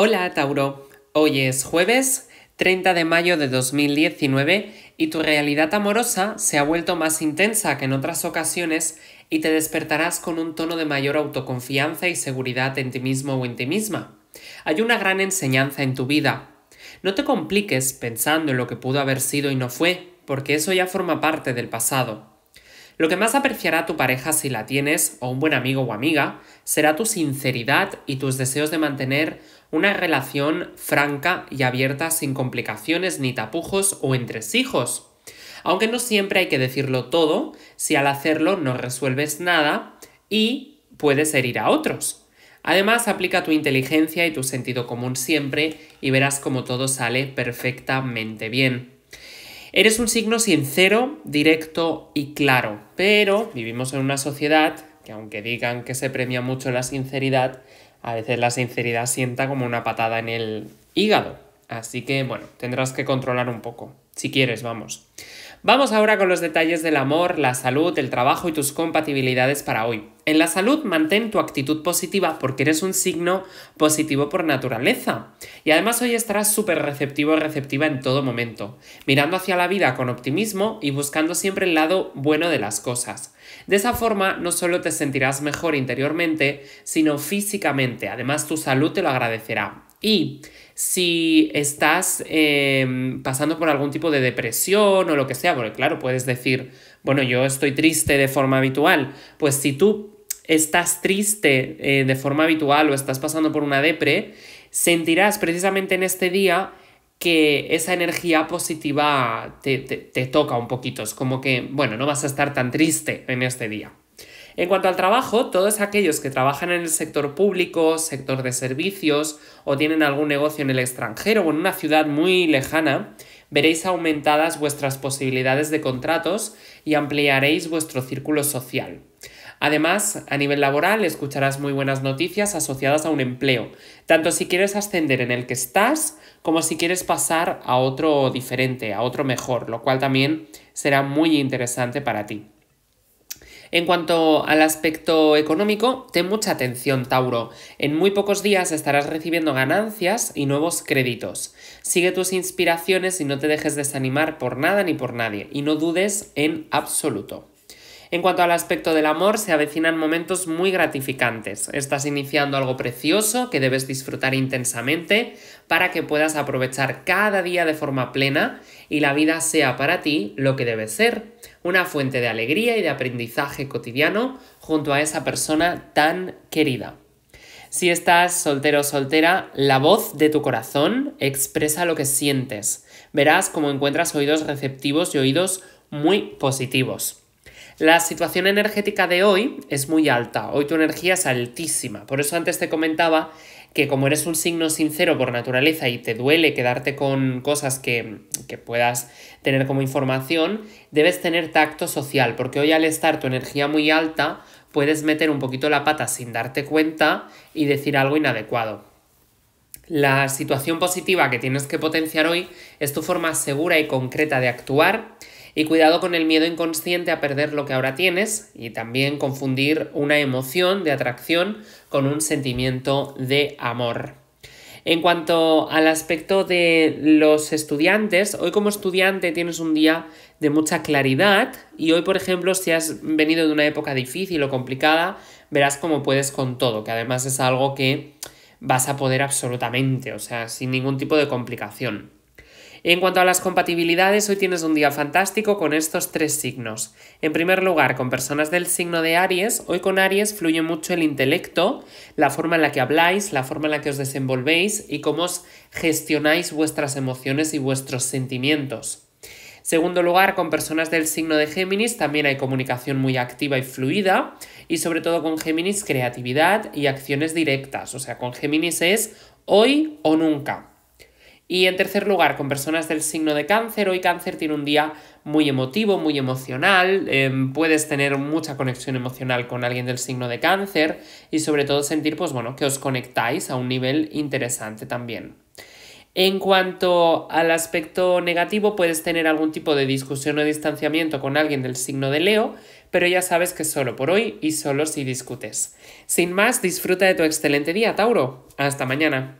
Hola Tauro, hoy es jueves 30 de mayo de 2019 y tu realidad amorosa se ha vuelto más intensa que en otras ocasiones y te despertarás con un tono de mayor autoconfianza y seguridad en ti mismo o en ti misma. Hay una gran enseñanza en tu vida. No te compliques pensando en lo que pudo haber sido y no fue, porque eso ya forma parte del pasado. Lo que más apreciará tu pareja si la tienes, o un buen amigo o amiga, será tu sinceridad y tus deseos de mantener una relación franca y abierta sin complicaciones ni tapujos o entresijos. Aunque no siempre hay que decirlo todo, si al hacerlo no resuelves nada y puedes herir a otros. Además, aplica tu inteligencia y tu sentido común siempre y verás cómo todo sale perfectamente bien. Eres un signo sincero, directo y claro, pero vivimos en una sociedad que aunque digan que se premia mucho la sinceridad, a veces la sinceridad sienta como una patada en el hígado. Así que bueno, tendrás que controlar un poco, si quieres, vamos. Vamos ahora con los detalles del amor, la salud, el trabajo y tus compatibilidades para hoy. En la salud mantén tu actitud positiva porque eres un signo positivo por naturaleza. Y además hoy estarás súper receptivo o receptiva en todo momento, mirando hacia la vida con optimismo y buscando siempre el lado bueno de las cosas. De esa forma no solo te sentirás mejor interiormente, sino físicamente. Además tu salud te lo agradecerá. Y si estás em, pasando por algún tipo de depresión o lo que sea, porque claro, puedes decir, bueno, yo estoy triste de forma habitual, pues si tú estás triste eh, de forma habitual o estás pasando por una depre, sentirás precisamente en este día que esa energía positiva te, te toca un poquito. Es como que, bueno, no vas a estar tan triste en este día. En cuanto al trabajo, todos aquellos que trabajan en el sector público, sector de servicios o tienen algún negocio en el extranjero o en una ciudad muy lejana, veréis aumentadas vuestras posibilidades de contratos y ampliaréis vuestro círculo social. Además, a nivel laboral escucharás muy buenas noticias asociadas a un empleo, tanto si quieres ascender en el que estás como si quieres pasar a otro diferente, a otro mejor, lo cual también será muy interesante para ti. En cuanto al aspecto económico, ten mucha atención, Tauro. En muy pocos días estarás recibiendo ganancias y nuevos créditos. Sigue tus inspiraciones y no te dejes desanimar por nada ni por nadie, y no dudes en absoluto. En cuanto al aspecto del amor, se avecinan momentos muy gratificantes. Estás iniciando algo precioso que debes disfrutar intensamente para que puedas aprovechar cada día de forma plena y la vida sea para ti lo que debe ser, una fuente de alegría y de aprendizaje cotidiano junto a esa persona tan querida. Si estás soltero o soltera, la voz de tu corazón expresa lo que sientes. Verás cómo encuentras oídos receptivos y oídos muy positivos. La situación energética de hoy es muy alta, hoy tu energía es altísima, por eso antes te comentaba que como eres un signo sincero por naturaleza y te duele quedarte con cosas que, que puedas tener como información, debes tener tacto social, porque hoy al estar tu energía muy alta, puedes meter un poquito la pata sin darte cuenta y decir algo inadecuado. La situación positiva que tienes que potenciar hoy es tu forma segura y concreta de actuar y cuidado con el miedo inconsciente a perder lo que ahora tienes y también confundir una emoción de atracción con un sentimiento de amor. En cuanto al aspecto de los estudiantes, hoy como estudiante tienes un día de mucha claridad y hoy, por ejemplo, si has venido de una época difícil o complicada, verás cómo puedes con todo, que además es algo que vas a poder absolutamente, o sea, sin ningún tipo de complicación. En cuanto a las compatibilidades, hoy tienes un día fantástico con estos tres signos. En primer lugar, con personas del signo de Aries, hoy con Aries fluye mucho el intelecto, la forma en la que habláis, la forma en la que os desenvolvéis y cómo os gestionáis vuestras emociones y vuestros sentimientos. Segundo lugar, con personas del signo de Géminis también hay comunicación muy activa y fluida y sobre todo con Géminis creatividad y acciones directas, o sea, con Géminis es hoy o nunca. Y en tercer lugar, con personas del signo de cáncer, hoy cáncer tiene un día muy emotivo, muy emocional, em, puedes tener mucha conexión emocional con alguien del signo de cáncer y sobre todo sentir, pues bueno, que os conectáis a un nivel interesante también. En cuanto al aspecto negativo, puedes tener algún tipo de discusión o distanciamiento con alguien del signo de Leo, pero ya sabes que solo por hoy y solo si discutes. Sin más, disfruta de tu excelente día, Tauro. Hasta mañana.